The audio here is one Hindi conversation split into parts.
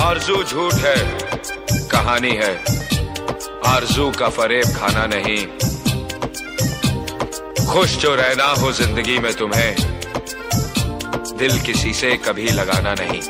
आरज़ू झूठ है, कहानी है। आरज़ू का फरेब खाना नहीं। खुश जो रहना हो ज़िंदगी में तुम्हें, दिल किसी से कभी लगाना नहीं।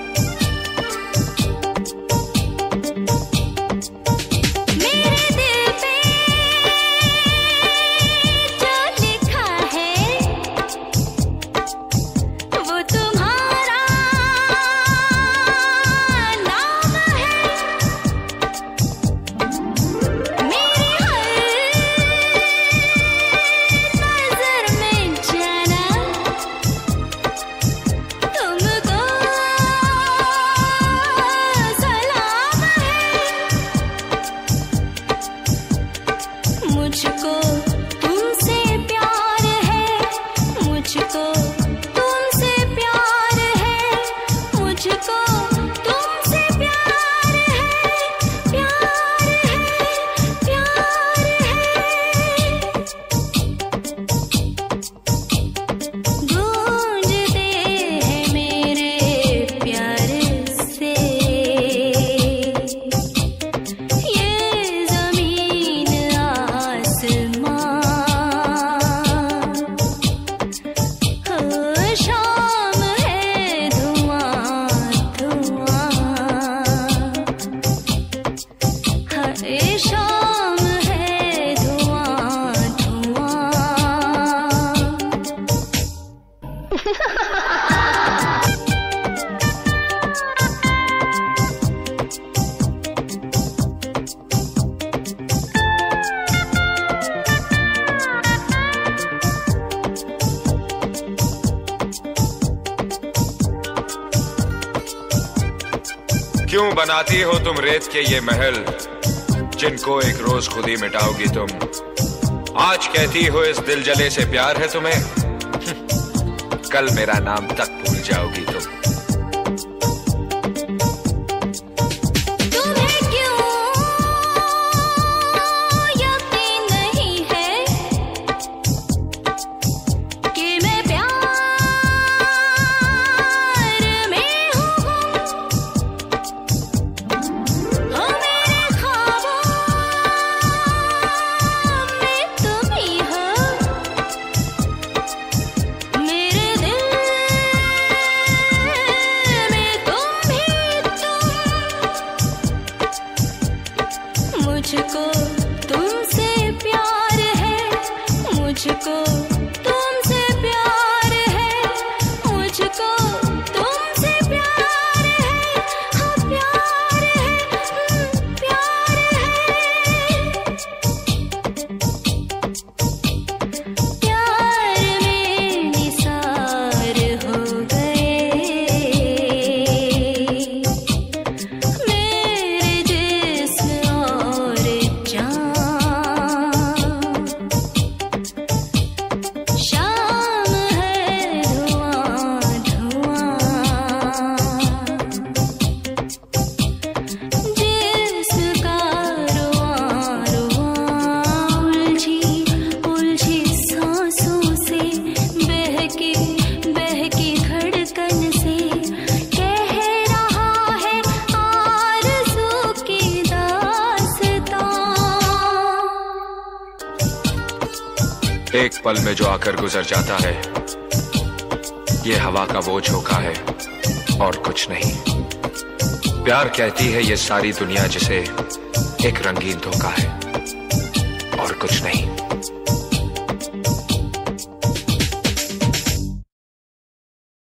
क्यों बनाती हो तुम रेत के ये महल, जिनको एक रोज खुद ही मिटाओगी तुम? आज कहती हो इस दिल जले से प्यार है तुम्हें? कल मेरा नाम तक भूल जाओगी तुम। magical एक पल में जो आकर गुजर जाता है, ये हवा का वो झोंका है और कुछ नहीं। प्यार कहती है ये सारी दुनिया जिसे एक रंगीन धोखा है और कुछ नहीं।